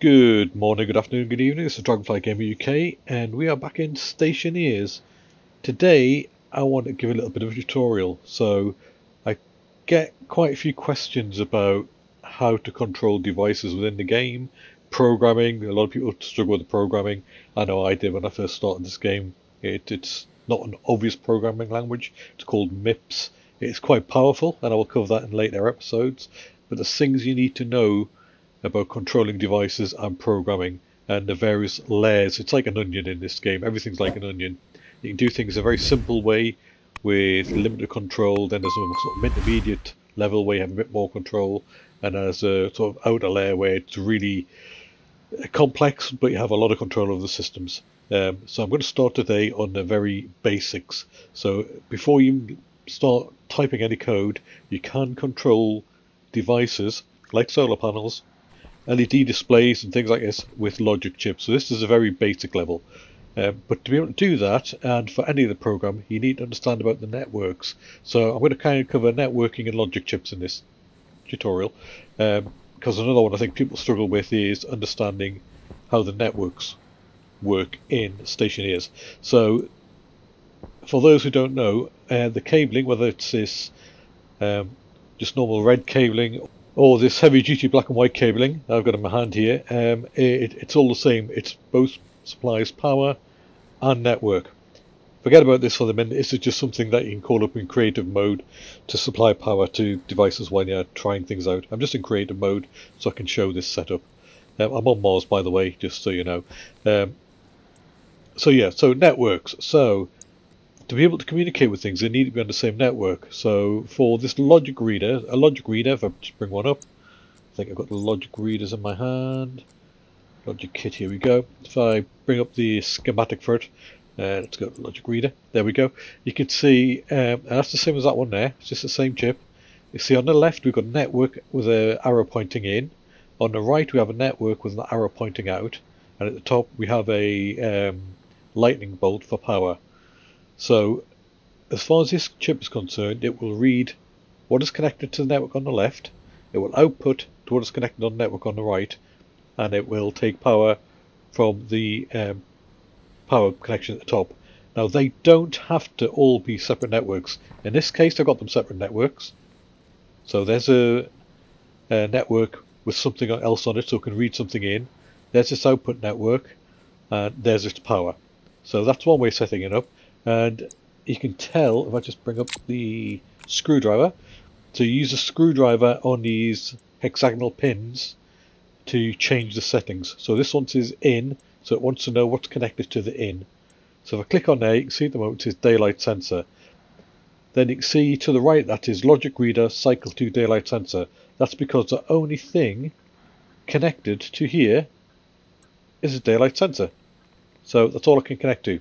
Good morning, good afternoon, good evening. This is Dragonfly Gamer UK, and we are back in Stationeers. Today, I want to give a little bit of a tutorial. So, I get quite a few questions about how to control devices within the game, programming. A lot of people struggle with the programming. I know I did when I first started this game. It, it's not an obvious programming language. It's called MIPS. It's quite powerful, and I will cover that in later episodes. But the things you need to know about controlling devices and programming and the various layers. It's like an onion in this game. Everything's like an onion. You can do things a very simple way with limited control. Then there's a sort of intermediate level where you have a bit more control, and there's a sort of outer layer where it's really complex, but you have a lot of control over the systems. Um, so I'm going to start today on the very basics. So before you start typing any code, you can control devices like solar panels LED displays and things like this with logic chips. So this is a very basic level. Um, but to be able to do that, and for any of the program, you need to understand about the networks. So I'm going to kind of cover networking and logic chips in this tutorial. Um, because another one I think people struggle with is understanding how the networks work in Stationeers. So for those who don't know, uh, the cabling, whether it's this um, just normal red cabling or oh, this heavy duty black and white cabling I've got in my hand here, um, it, it's all the same. It's both supplies power and network. Forget about this for the minute. This is just something that you can call up in creative mode to supply power to devices when you're trying things out. I'm just in creative mode so I can show this setup. Um, I'm on Mars, by the way, just so you know. Um, so yeah, so networks. So to be able to communicate with things, they need to be on the same network. So for this logic reader, a logic reader, if I just bring one up, I think I've got the logic readers in my hand. Logic kit, here we go. If I bring up the schematic for it, uh, let's go logic reader. There we go. You can see, um, that's the same as that one there. It's just the same chip. You see on the left we've got a network with an arrow pointing in. On the right we have a network with an arrow pointing out. And at the top we have a um, lightning bolt for power. So as far as this chip is concerned, it will read what is connected to the network on the left, it will output to what is connected on the network on the right, and it will take power from the um, power connection at the top. Now they don't have to all be separate networks. In this case I've got them separate networks. So there's a, a network with something else on it so it can read something in. There's this output network and there's its power. So that's one way of setting it up and you can tell if I just bring up the screwdriver to use a screwdriver on these hexagonal pins to change the settings. So this one is in so it wants to know what's connected to the in. So if I click on there you can see at the moment it is daylight sensor. Then you can see to the right that is logic reader cycle to daylight sensor. That's because the only thing connected to here is a daylight sensor. So that's all I can connect to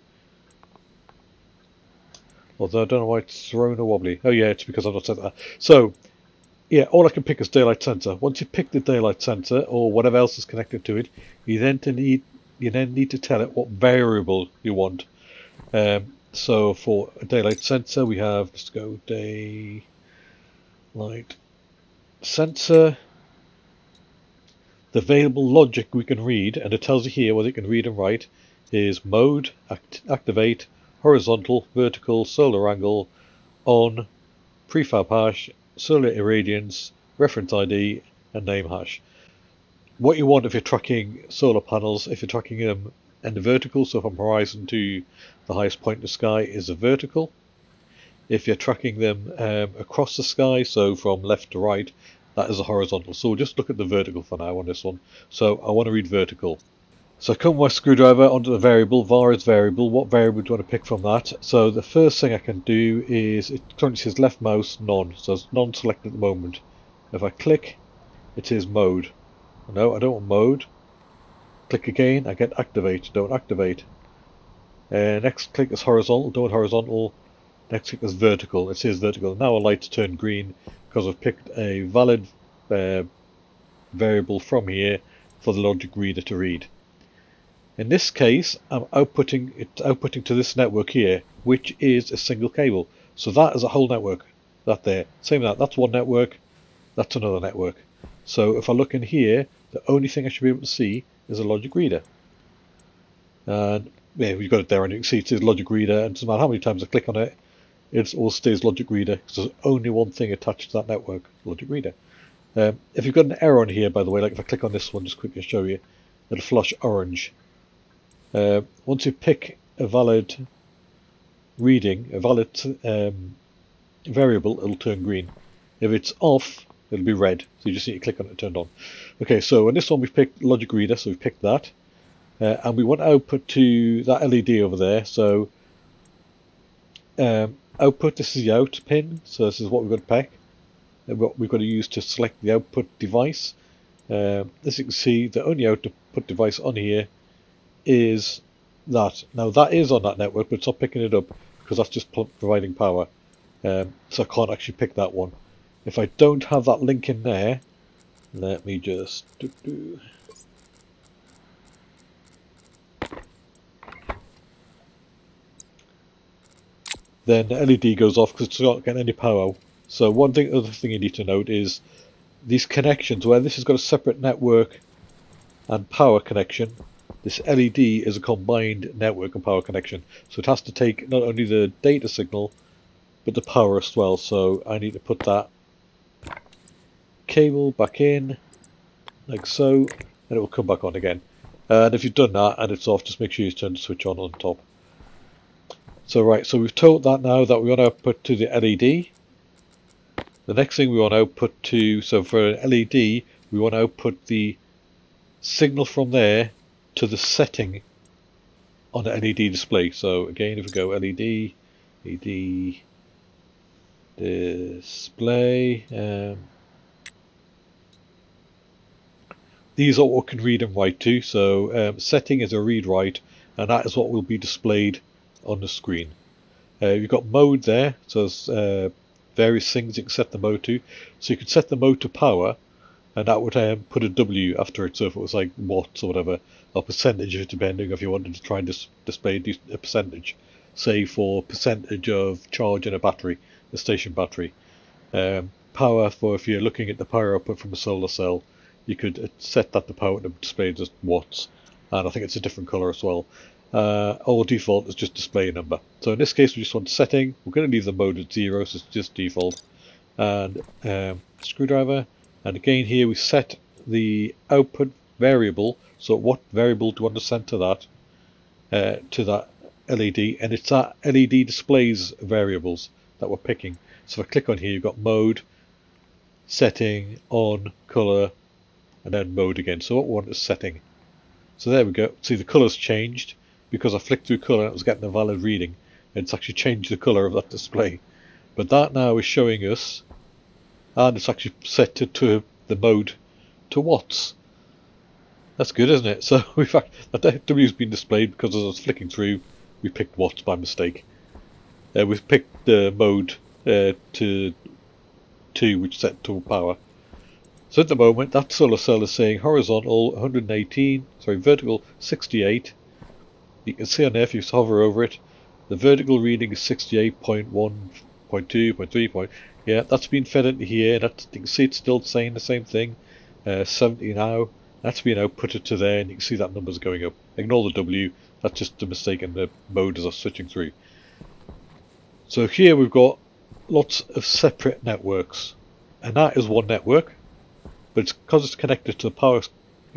Although I don't know why it's thrown a wobbly. Oh yeah, it's because I've not set that. So, yeah, all I can pick is daylight sensor. Once you pick the daylight sensor or whatever else is connected to it, you then need you then need to tell it what variable you want. Um, so for a daylight sensor, we have let's go daylight sensor. The available logic we can read, and it tells you here whether it can read and write, is mode, act, activate, horizontal, vertical, solar angle, on, prefab hash, solar irradiance, reference ID, and name hash. What you want if you're tracking solar panels, if you're tracking them in the vertical, so from horizon to the highest point in the sky is a vertical. If you're tracking them um, across the sky, so from left to right, that is a horizontal. So we'll just look at the vertical for now on this one. So I want to read vertical. So come with my screwdriver onto the variable, var is variable, what variable do you want to pick from that? So the first thing I can do is, it currently says left mouse, none, so it's none selected at the moment. If I click, it is mode. No, I don't want mode. Click again, I get activate, don't activate. Uh, next click is horizontal, don't horizontal. Next click is vertical, it says vertical. Now I light to turn green because I've picked a valid uh, variable from here for the logic reader to read. In this case, I'm outputting it outputting to this network here, which is a single cable. So that is a whole network. That there. Same that. That's one network. That's another network. So if I look in here, the only thing I should be able to see is a logic reader. And yeah, we've got it there and you can see it says logic reader and doesn't matter how many times I click on it, it all stays logic reader because there's only one thing attached to that network, logic reader. Um, if you've got an error on here, by the way, like if I click on this one, just quickly show you, it'll flush orange. Uh, once you pick a valid reading, a valid um, variable, it'll turn green. If it's off, it'll be red. So you just need to click on it turned on. Okay, so in this one we've picked logic reader, so we've picked that. Uh, and we want output to that LED over there. So um, output, this is the out pin. So this is what we've got to pick. And what we've got to use to select the output device. Um, as you can see, the only output device on here is that. Now that is on that network, but it's not picking it up because that's just providing power. Um, so I can't actually pick that one. If I don't have that link in there, let me just do, do. then the LED goes off because it's not getting any power. So one thing, other thing you need to note is these connections, where this has got a separate network and power connection, this LED is a combined network and power connection. So it has to take not only the data signal, but the power as well. So I need to put that cable back in, like so, and it will come back on again. And if you've done that and it's off, just make sure you turn the switch on on top. So right, so we've told that now that we want to output to the LED. The next thing we want to output to, so for an LED, we want to output the signal from there to the setting on the LED display. So again, if we go LED, LED display, um, these are what we can read and write to. So um, setting is a read write, and that is what will be displayed on the screen. Uh, you've got mode there, so there's uh, various things you can set the mode to. So you could set the mode to power, and that would um, put a W after it. So if it was like watts or whatever, or percentage, depending if you wanted to try and dis display a percentage, say for percentage of charge in a battery, a station battery. Um, power for if you're looking at the power output from a solar cell, you could uh, set that to power to display as watts, and I think it's a different color as well uh, or default is just display number. So in this case we just want setting, we're going to leave the mode at 0 so it's just default and um, screwdriver and again here we set the output variable. So what variable do we want to send to that? Uh, to that LED and it's that LED displays variables that we're picking. So if I click on here you've got mode setting on color and then mode again. So what we want is setting. So there we go. See the colors changed. Because I flicked through colour and it was getting a valid reading. It's actually changed the colour of that display. But that now is showing us, and it's actually set to, to the mode to watts. That's good, isn't it? So in fact, that W has been displayed because as I was flicking through, we picked watts by mistake. Uh, we've picked the mode uh, to 2, which set to power. So at the moment, that solar cell is saying horizontal 118, sorry, vertical 68, you can see on there if you hover over it, the vertical reading is 68.1.2.3 point. Yeah, that's been fed into here. You can see it's still saying the same thing. Uh, 70 now. That's been outputted to there, and you can see that number's going up. Ignore the W. That's just a mistake in the mode as I'm switching through. So here we've got lots of separate networks, and that is one network. But it's because it's connected to the power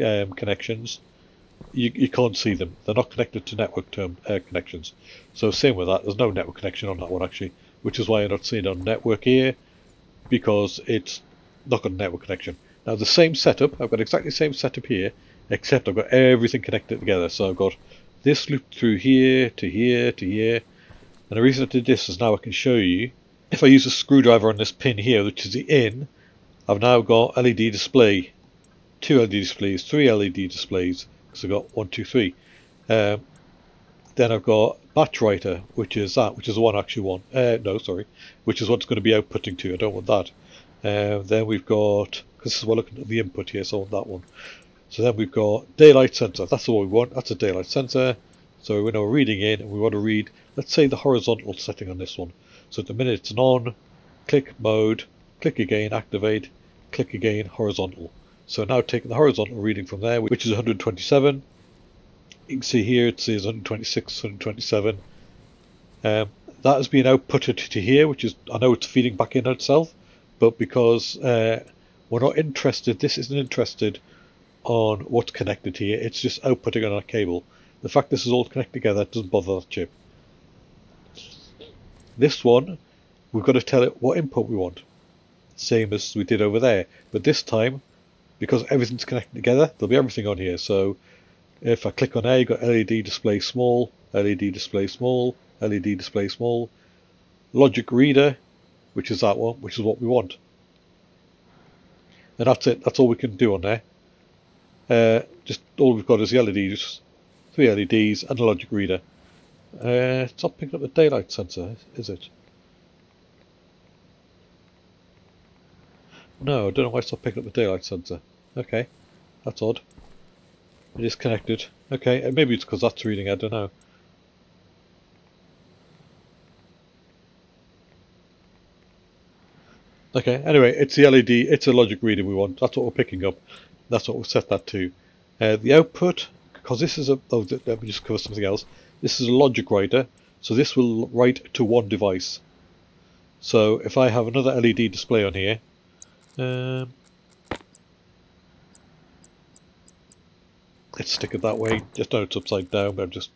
um, connections you, you can't see them. They're not connected to network term uh, connections. So same with that. There's no network connection on that one actually, which is why you're not seeing it on network here because it's not got a network connection. Now the same setup, I've got exactly the same setup here, except I've got everything connected together. So I've got this loop through here to here to here. And the reason I did this is now I can show you, if I use a screwdriver on this pin here, which is the in, I've now got LED display, two LED displays, three LED displays, because I've got one, two, three. Um, then I've got batch writer, which is that, which is the one I actually want. Uh, no, sorry, which is what's going to be outputting to. I don't want that. Uh, then we've got, because this is what looking at the input here, so I want that one. So then we've got daylight sensor. That's one we want. That's a daylight sensor. So we're now reading in, and we want to read, let's say the horizontal setting on this one. So the minute it's on, click mode, click again, activate, click again, horizontal. So now taking the horizontal reading from there, which is 127, you can see here it says 126, 127. Um, that has been outputted to here, which is, I know it's feeding back in itself, but because uh, we're not interested, this isn't interested on what's connected here, it's just outputting on a cable. The fact this is all connected together doesn't bother the chip. This one, we've got to tell it what input we want, same as we did over there. But this time, because everything's connected together, there'll be everything on here. So if I click on A, you've got LED display small, LED display small, LED display small, logic reader, which is that one, which is what we want. And that's it, that's all we can do on there. Uh, just all we've got is the LEDs, three LEDs and a logic reader. Uh, it's not picking up the daylight sensor, is it? No, I don't know why it's not picking up the daylight sensor. Okay, that's odd. It is connected. Okay, uh, maybe it's because that's reading, I don't know. Okay, anyway, it's the LED, it's a logic reader we want. That's what we're picking up. That's what we'll set that to. Uh, the output, because this is a, oh, let me just cover something else. This is a logic writer, so this will write to one device. So if I have another LED display on here, um, let's stick it that way. Just know it's upside down, but I'm just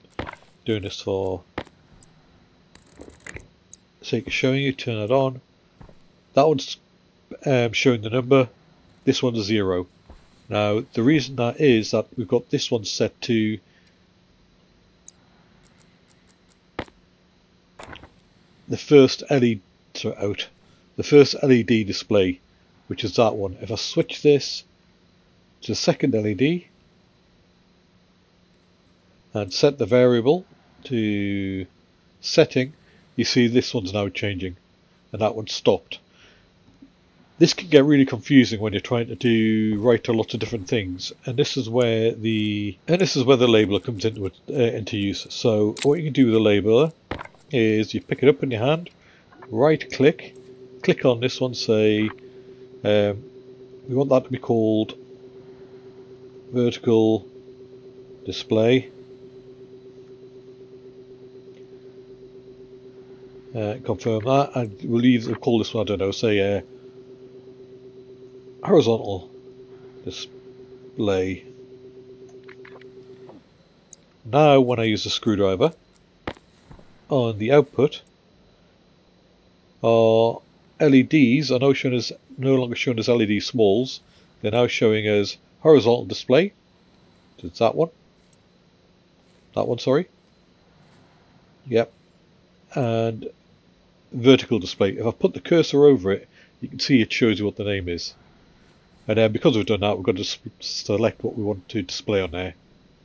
doing this for sake of showing you. Turn it on. That one's um, showing the number. This one's zero. Now the reason that is that we've got this one set to the first LED out, the first LED display, which is that one. If I switch this to the second LED and set the variable to setting, you see this one's now changing and that one's stopped. This can get really confusing when you're trying to do write a lot of different things, and this is where the and this is where the labeler comes into uh, into use. So what you can do with the labeler is you pick it up in your hand, right click, click on this one, say um, we want that to be called vertical display. Uh, confirm that, and we'll. We'll call this one I don't know. Say uh, horizontal display. Now when I use the screwdriver on the output our LEDs are now shown as no longer shown as LED smalls they're now showing as horizontal display it's that one that one sorry yep and vertical display if I put the cursor over it you can see it shows you what the name is and then because we've done that, we've got to select what we want to display on there.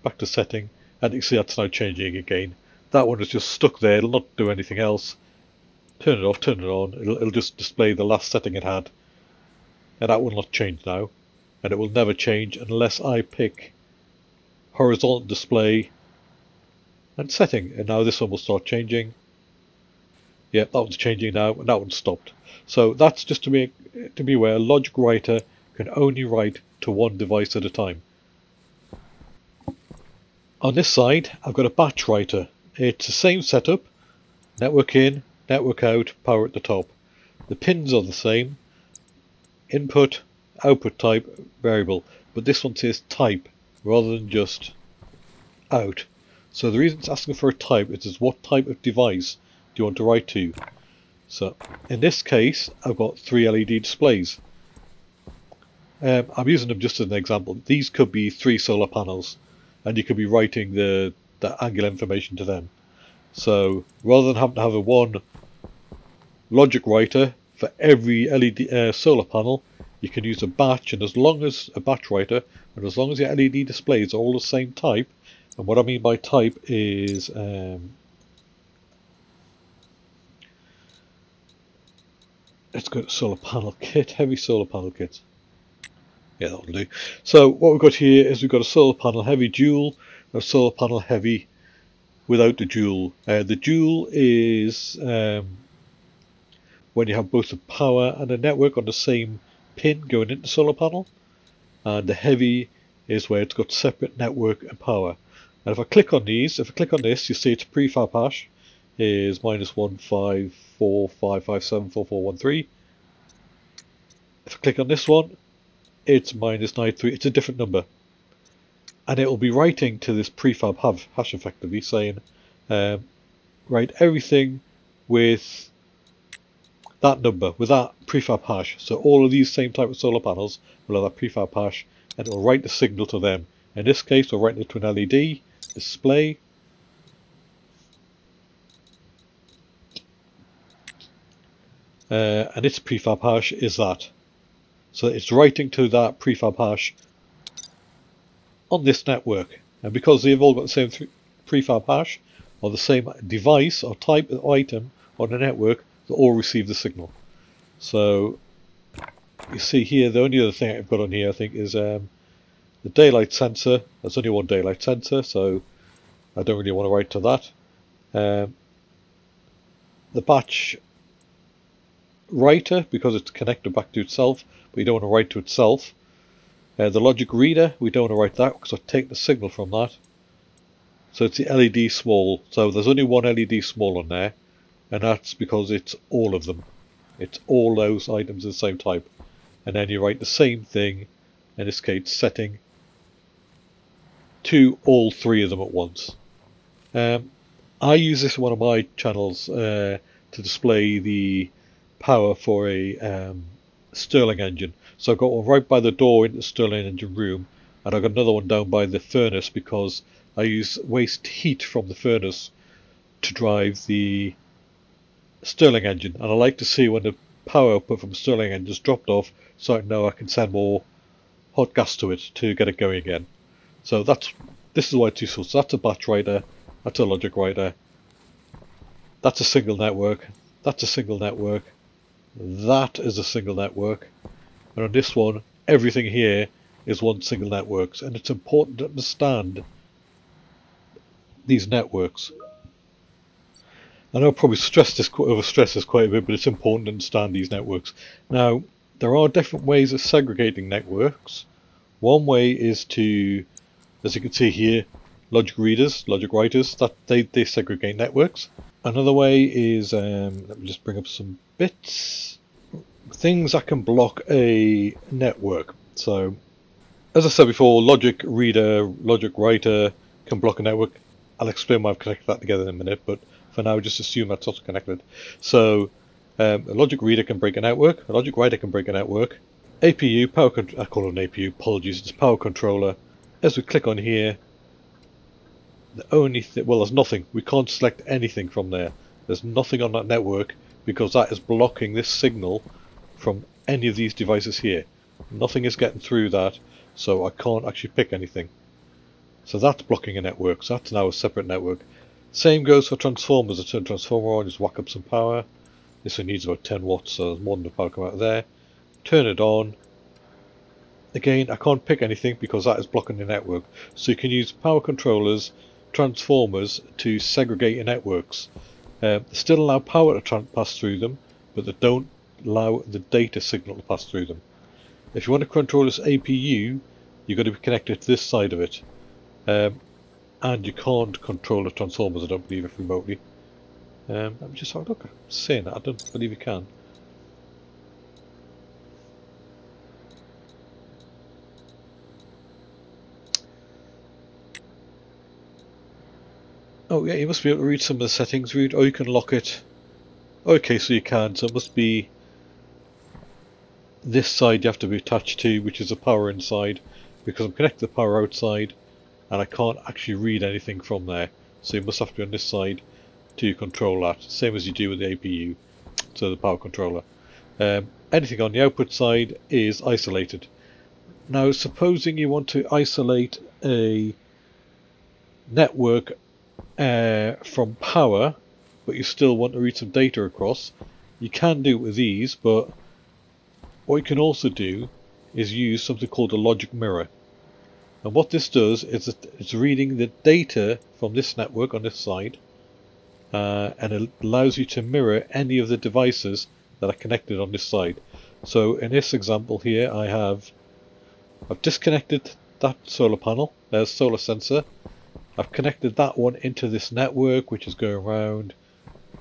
Back to setting, and you can see that's now changing again. That one is just stuck there, it'll not do anything else. Turn it off, turn it on, it'll, it'll just display the last setting it had. And that will not change now. And it will never change unless I pick horizontal display and setting. And now this one will start changing. Yep, that one's changing now, and that one's stopped. So that's just to be to be aware. Logic Writer can only write to one device at a time. On this side, I've got a batch writer. It's the same setup, network in, network out, power at the top. The pins are the same, input, output type, variable, but this one says type rather than just out. So the reason it's asking for a type is what type of device you want to write to. So in this case, I've got three LED displays. Um, I'm using them just as an example. These could be three solar panels, and you could be writing the, the angular information to them. So rather than having to have a one logic writer for every LED uh, solar panel, you can use a batch, and as long as a batch writer, and as long as your LED displays are all the same type, and what I mean by type is um, let's go to solar panel kit, heavy solar panel kit. Yeah, that'll do. So what we've got here is we've got a solar panel heavy dual, a solar panel heavy without the dual. Uh, the dual is um, when you have both the power and the network on the same pin going into the solar panel. and the heavy is where it's got separate network and power. And if I click on these, if I click on this, you see its prefab hash is minus one five four five five seven four four one three. If I click on this one, it's minus nine three. It's a different number, and it will be writing to this prefab hash effectively saying, um, write everything with that number, with that prefab hash. So all of these same type of solar panels will have that prefab hash, and it will write the signal to them. In this case, we're writing it to an LED display. Uh, and its prefab hash is that. So it's writing to that prefab hash on this network. And because they've all got the same prefab hash, or the same device or type of item on the network, they'll all receive the signal. So you see here, the only other thing I've got on here, I think, is um, the daylight sensor. There's only one daylight sensor, so I don't really want to write to that. Um, the batch writer, because it's connected back to itself, but you don't want to write to itself. Uh, the logic reader, we don't want to write that because I take the signal from that. So it's the LED small. So there's only one LED small on there, and that's because it's all of them. It's all those items of the same type. And then you write the same thing, in this case setting, to all three of them at once. Um, I use this on one of my channels uh, to display the power for a um, Stirling engine. So I've got one right by the door in the Stirling engine room, and I've got another one down by the furnace because I use waste heat from the furnace to drive the Stirling engine. And I like to see when the power output from Stirling engine is dropped off so I know I can send more hot gas to it to get it going again. So that's this is why two sources. That's a batch writer, that's a logic writer, that's a single network, that's a single network, that is a single network, and on this one, everything here is one single network, and it's important to understand these networks. I know I'll probably stress this, overstress this quite a bit, but it's important to understand these networks. Now, there are different ways of segregating networks. One way is to, as you can see here, logic readers, logic writers, that they, they segregate networks. Another way is, um, let me just bring up some bits. Things that can block a network. So, as I said before, logic reader, logic writer can block a network. I'll explain why I've connected that together in a minute, but for now, just assume that's also connected. So, um, a logic reader can break a network, a logic writer can break a network. APU, power I call it an APU, apologies, it's power controller. As we click on here, the only thing, well, there's nothing. We can't select anything from there. There's nothing on that network because that is blocking this signal from any of these devices here. Nothing is getting through that, so I can't actually pick anything. So that's blocking a network, so that's now a separate network. Same goes for transformers. I turn transformer on, just whack up some power. This one needs about 10 watts, so there's more than the power come out of there. Turn it on. Again, I can't pick anything because that is blocking the network. So you can use power controllers transformers to segregate networks. Uh, they still allow power to pass through them, but they don't allow the data signal to pass through them. If you want to control this APU, you've got to be connected to this side of it. Um, and you can't control the transformers, I don't believe, it remotely. Um, let me just have a look. I'm saying that, I don't believe you can. Oh yeah, you must be able to read some of the settings, read, or you can lock it. Okay, so you can, so it must be this side you have to be attached to, which is the power inside, because I'm connected to the power outside, and I can't actually read anything from there. So you must have to be on this side to control that, same as you do with the APU, so the power controller. Um, anything on the output side is isolated. Now supposing you want to isolate a network uh, from power, but you still want to read some data across, you can do it with these, but what you can also do is use something called a logic mirror. And what this does is it's reading the data from this network on this side, uh, and it allows you to mirror any of the devices that are connected on this side. So in this example here, I have I've disconnected that solar panel, uh, solar sensor. I've connected that one into this network which is going around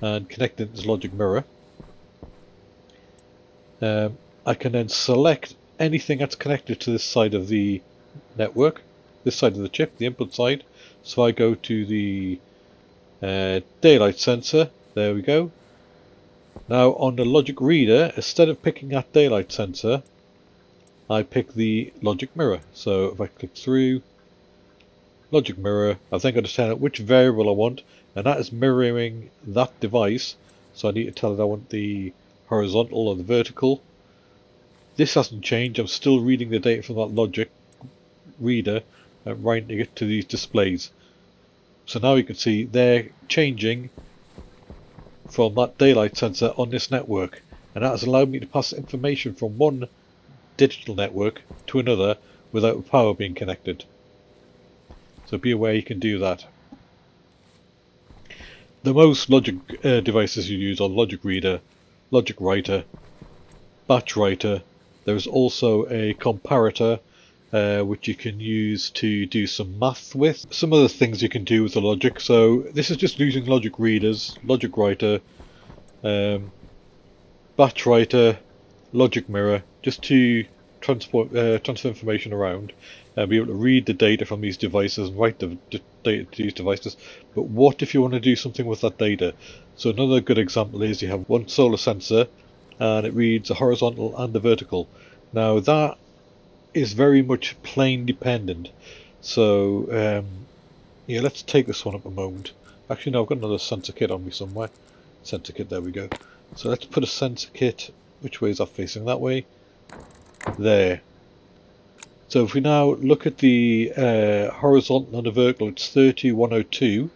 and connected this logic mirror. Um, I can then select anything that's connected to this side of the network, this side of the chip, the input side. So I go to the uh, daylight sensor, there we go. Now on the logic reader, instead of picking that daylight sensor, I pick the logic mirror. So if I click through, logic mirror, I think I it which variable I want, and that is mirroring that device. So I need to tell it I want the horizontal or the vertical. This hasn't changed, I'm still reading the data from that logic reader and writing it to these displays. So now you can see they're changing from that daylight sensor on this network and that has allowed me to pass information from one digital network to another without power being connected. So be aware you can do that. The most logic uh, devices you use are logic reader, logic writer, batch writer. There's also a comparator uh, which you can use to do some math with. Some other things you can do with the logic. So this is just using logic readers, logic writer, um, batch writer, logic mirror, just to transport uh, transfer information around and be able to read the data from these devices and write the data to these devices. But what if you want to do something with that data? So another good example is you have one solar sensor and it reads a horizontal and a vertical. Now that is very much plane dependent. So um, yeah, let's take this one up a moment. Actually, no, I've got another sensor kit on me somewhere. Sensor kit, there we go. So let's put a sensor kit. Which way is that facing? That way. There. So if we now look at the uh, horizontal and the vertical, it's 30102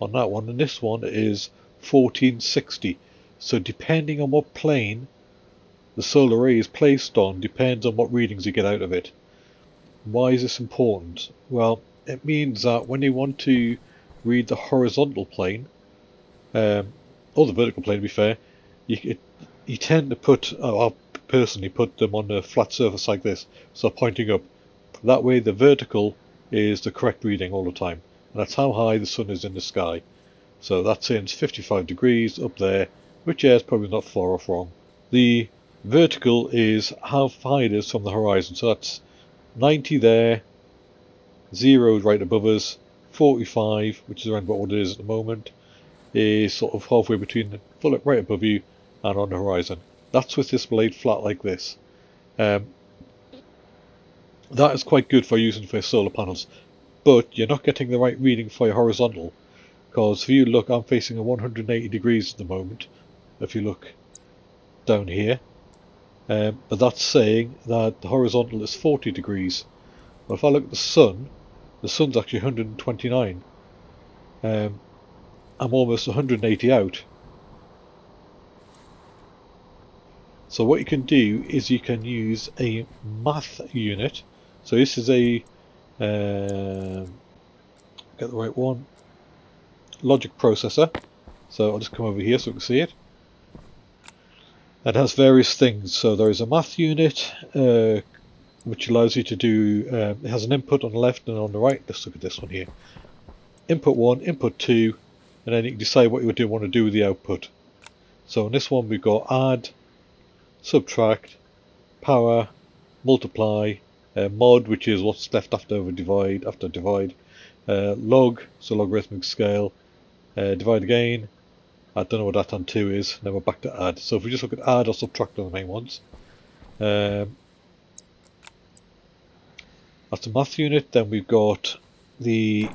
on that one, and this one is 1460. So depending on what plane the solar array is placed on depends on what readings you get out of it. Why is this important? Well, it means that when you want to read the horizontal plane, um, or the vertical plane to be fair, you, it, you tend to put, oh, I personally put them on a flat surface like this, so pointing up. That way the vertical is the correct reading all the time. And that's how high the sun is in the sky. So that's in 55 degrees up there, which is probably not far off wrong. The vertical is how high it is from the horizon. So that's 90 there, 0 right above us, 45, which is around what it is at the moment, is sort of halfway between right above you and on the horizon. That's with this blade flat like this. Um, that is quite good for using for solar panels, but you're not getting the right reading for your horizontal, because if you look, I'm facing a 180 degrees at the moment. If you look down here, um, but that's saying that the horizontal is 40 degrees. But if I look at the sun, the sun's actually 129. Um, I'm almost 180 out. So what you can do is you can use a math unit. So this is a uh, get the right one logic processor. So I'll just come over here so we can see it. It has various things. So there is a math unit, uh, which allows you to do, uh, it has an input on the left and on the right. Let's look at this one here. Input 1, input 2, and then you can decide what you would want to do with the output. So on this one we've got add, subtract, power, multiply, uh, mod, which is what's left after divide, after divide, uh, log, so logarithmic scale, uh, divide again, I don't know what that on 2 is, then we're back to add. So if we just look at add or subtract on the main ones. Um, that's a math unit, then we've got the,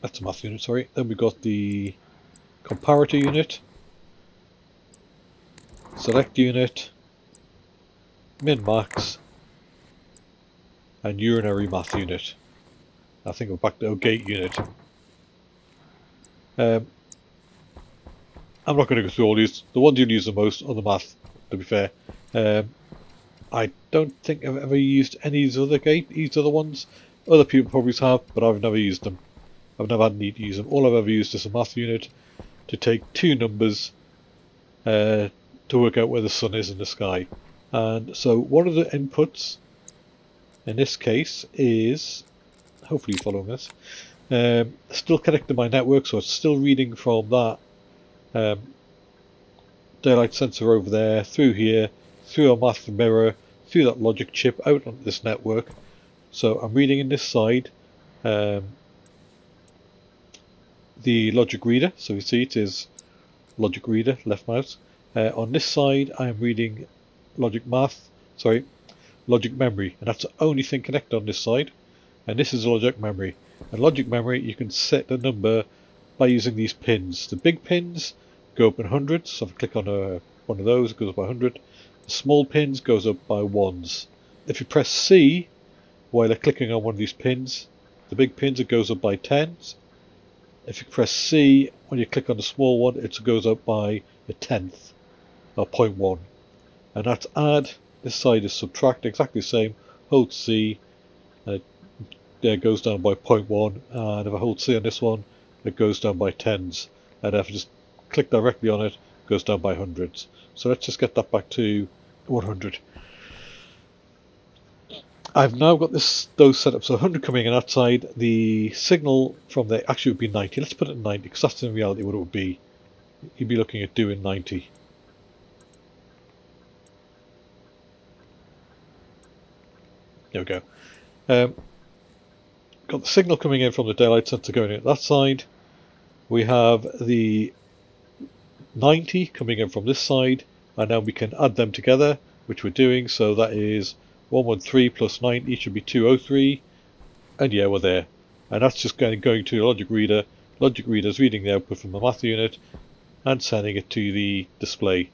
that's a math unit, sorry, then we've got the comparator unit, select unit, min max, and unary math unit. I think we're back to gate unit. Um, I'm not going to go through all these. The ones you'll use the most are the math, to be fair. Um, I don't think I've ever used any of these other gate, these other ones. Other people probably have, but I've never used them. I've never had need to use them. All I've ever used is a math unit to take two numbers uh, to work out where the sun is in the sky. And so one of the inputs in this case is, hopefully following this, um, still connected to my network, so it's still reading from that um, daylight sensor over there, through here, through a master mirror, through that logic chip, out on this network. So I'm reading in this side um, the logic reader, so you see it is logic reader, left mouse. Uh, on this side I'm reading logic math, sorry, logic memory, and that's the only thing connected on this side. And this is logic memory. And logic memory, you can set the number by using these pins. The big pins go up in hundreds, so if I click on a, one of those, it goes up by 100. The small pins goes up by ones. If you press C while you're clicking on one of these pins, the big pins, it goes up by tens. If you press C when you click on the small one, it goes up by a tenth, or 0.1. And that's add, this side is subtract, exactly the same, hold C, uh, and it goes down by 0.1, and if I hold C on this one, it goes down by tens. And if I just click directly on it, it goes down by hundreds. So let's just get that back to 100. I've now got this those set up. So 100 coming in outside. The signal from there actually would be 90. Let's put it in 90 because that's in reality what it would be. You'd be looking at doing 90. There we go. Um, got the signal coming in from the daylight sensor going in that side. We have the 90 coming in from this side and now we can add them together which we're doing. So that is 113 plus 90 should be 203 and yeah we're there. And that's just going, going to the logic reader. Logic reader is reading the output from the math unit and sending it to the display.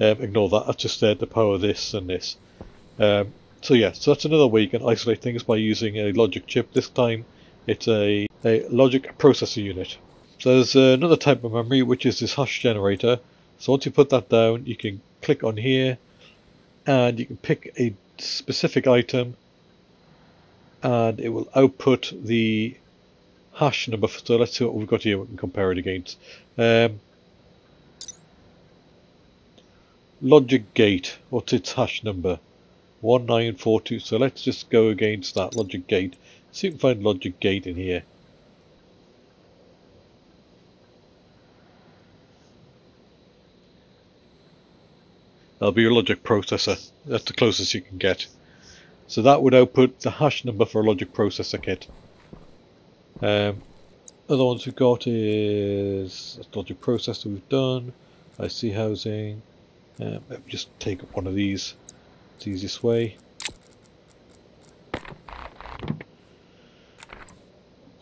Um, ignore that. That's just there the power of this and this. Um, so yeah so that's another way you can isolate things by using a logic chip this time it's a, a logic processor unit so there's another type of memory which is this hash generator so once you put that down you can click on here and you can pick a specific item and it will output the hash number. So let's see what we've got here we can compare it against. Um, logic gate, what's its hash number? 1942. So let's just go against that logic gate. See if we can find logic gate in here. That'll be your logic processor. That's the closest you can get. So that would output the hash number for a logic processor kit. Um, other ones we've got is a logic processor we've done, IC housing. Um, let me just take one of these. The easiest way.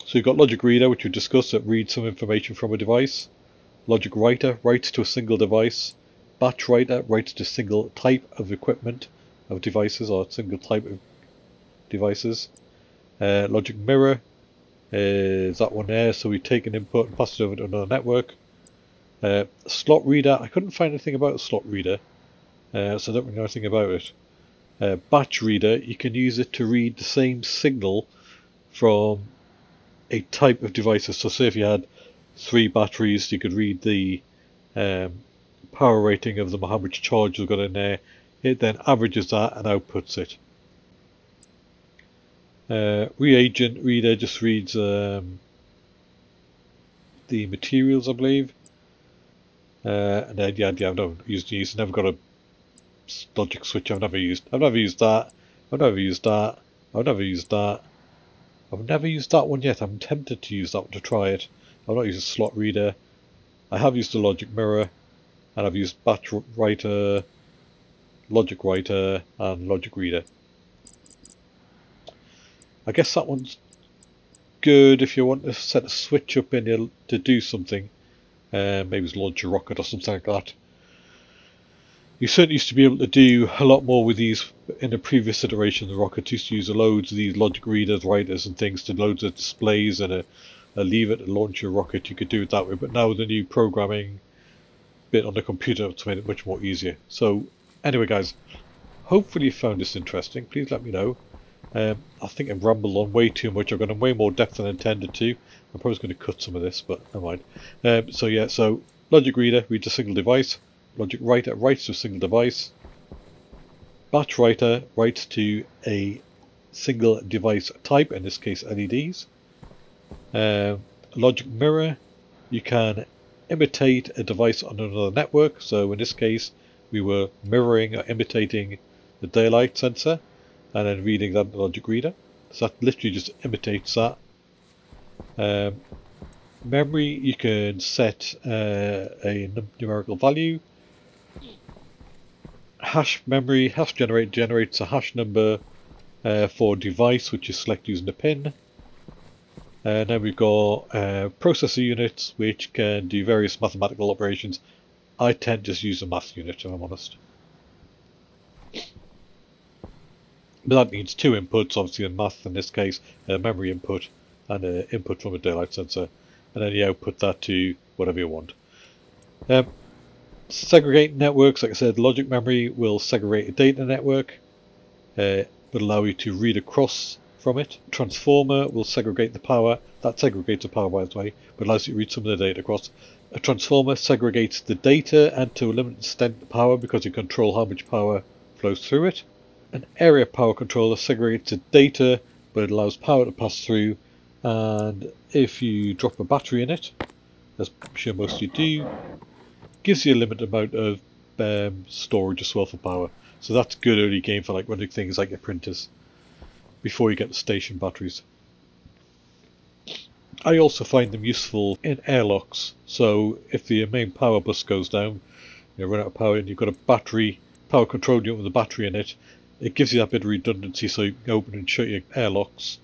So you've got logic reader, which we discussed, that reads some information from a device. Logic writer writes to a single device batch writer writes to a single type of equipment of devices or a single type of devices. Uh, logic mirror is that one there, so we take an input and pass it over to another network. Uh, slot reader, I couldn't find anything about a slot reader, uh, so I don't really know anything about it. Uh, batch reader, you can use it to read the same signal from a type of devices. So say if you had three batteries, you could read the um, power rating of them, how much charge you've got in there. It then averages that and outputs it. Uh, reagent reader just reads um, the materials, I believe. Uh, and then yeah, yeah, I've never used these. Never got a logic switch. I've never used. I've never used that. I've never used that. I've never used that. I've never used that one yet. I'm tempted to use that one to try it. I've not used a slot reader. I have used a logic mirror and I've used batch writer, logic writer and logic reader. I guess that one's good if you want to set a switch up in here to do something. Uh, maybe it's launch a rocket or something like that. You certainly used to be able to do a lot more with these in the previous iteration. The rocket used to use loads of these logic readers, writers and things to loads of displays and a, a lever to launch a rocket. You could do it that way. But now with the new programming bit on the computer to make it much more easier. So anyway guys, hopefully you found this interesting. Please let me know. Um, I think I've rambled on way too much. I've gone in way more depth than I intended to. I'm probably going to cut some of this, but never mind. Um, so yeah, so Logic Reader reads a single device. Logic Writer writes to a single device. Batch Writer writes to a single device type, in this case LEDs. Um, logic mirror, you can imitate a device on another network. So in this case, we were mirroring or imitating the daylight sensor and then reading that logic reader. So that literally just imitates that. Um, memory, you can set uh, a numerical value. Hash memory, hash generate generates a hash number uh, for device which is selected using the pin. And then we've got uh, processor units which can do various mathematical operations. I tend to just use a math unit if I'm honest. But that needs two inputs, obviously in math in this case, a memory input and an input from a daylight sensor. And then you output that to whatever you want. Um, segregate networks, like I said, logic memory will segregate a data network. Uh, will allow you to read across from it. Transformer will segregate the power. That segregates the power, by the way, but allows you to read some of the data across. A transformer segregates the data and to a limited extent the power because you control how much power flows through it. An area power controller segregates the data but it allows power to pass through and if you drop a battery in it, as I'm sure most of you do, gives you a limited amount of um, storage as well for power. So that's good early game for like running things like your printers before you get the station batteries. I also find them useful in airlocks. So if the main power bus goes down, you run out of power and you've got a battery power control unit with a battery in it, it gives you that bit of redundancy so you can open and shut your airlocks.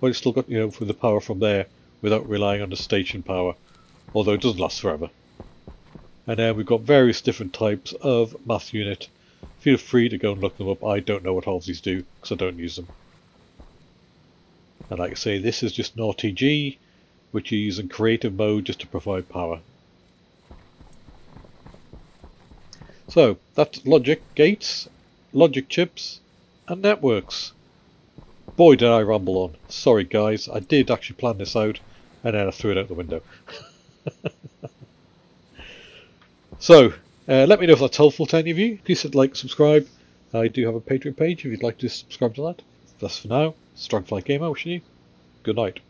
But it's still got you know for the power from there without relying on the station power. Although it doesn't last forever. And then we've got various different types of math unit. Feel free to go and look them up. I don't know what all these do because I don't use them. And like I say, this is just an RTG, which you use in creative mode just to provide power. So that's logic gates, logic chips, and networks. Boy did I rumble on. Sorry guys, I did actually plan this out, and then I threw it out the window. so, uh, let me know if that's helpful to any of you. Please hit like, subscribe. I do have a Patreon page if you'd like to subscribe to that. That's for now. Dragonfly Gamer wishing you good night.